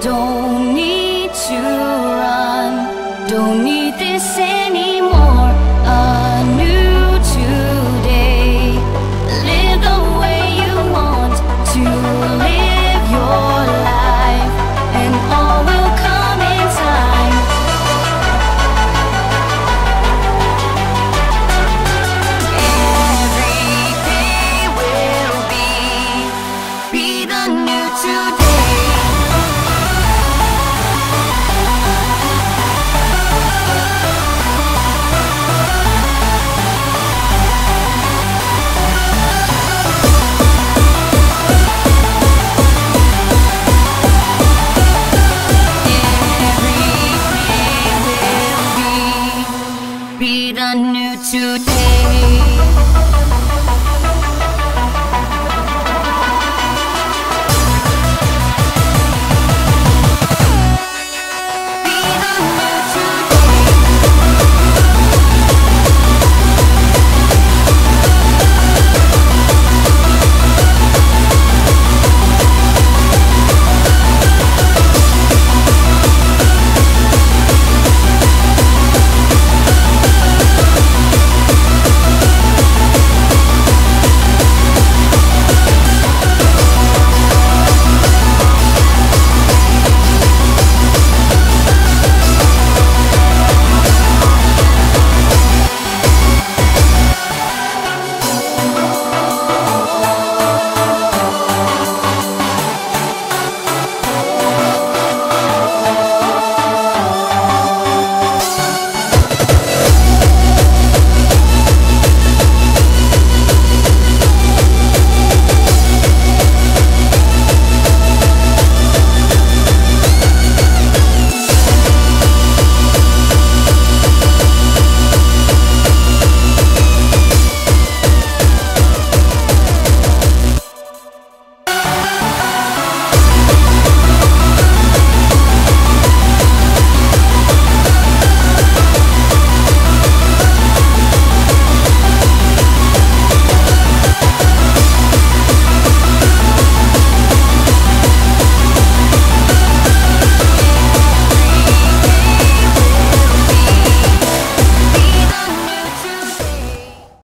don't